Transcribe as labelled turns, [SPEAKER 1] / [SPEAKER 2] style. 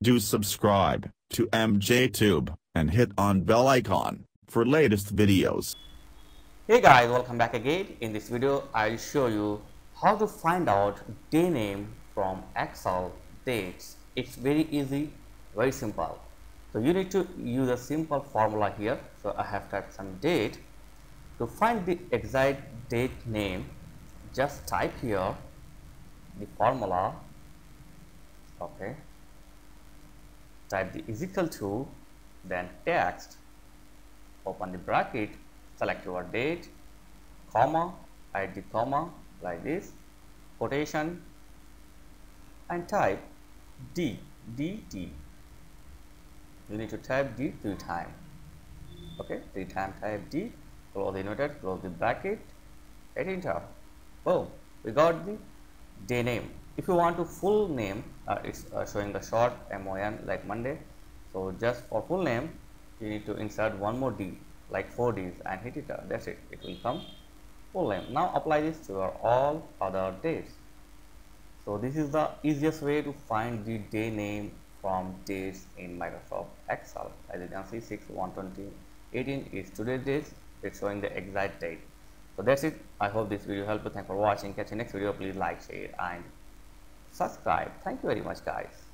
[SPEAKER 1] Do subscribe to MJTube and hit on bell icon for latest videos.
[SPEAKER 2] Hey guys, welcome back again. In this video, I'll show you how to find out day name from Excel dates. It's very easy, very simple. So you need to use a simple formula here. So I have typed some date. To find the exact date name, just type here the formula. Okay. Type the is equal to, then text, open the bracket, select your date, comma, add the comma like this, quotation, and type D, you need to type D three times okay three times type D close the inverted close the bracket enter boom we got the day name if you want to full name uh, it's uh, showing the short mon like monday so just for full name you need to insert one more d like four d's and hit enter that's it it will come full name now apply this to your all other days so this is the easiest way to find the day name from dates in Microsoft Excel. As you can see 6 120 18 is today's date. It's showing the exact date. So that's it. I hope this video helped you. Thanks for watching. Catch you next video. Please like, share and subscribe. Thank you very much guys.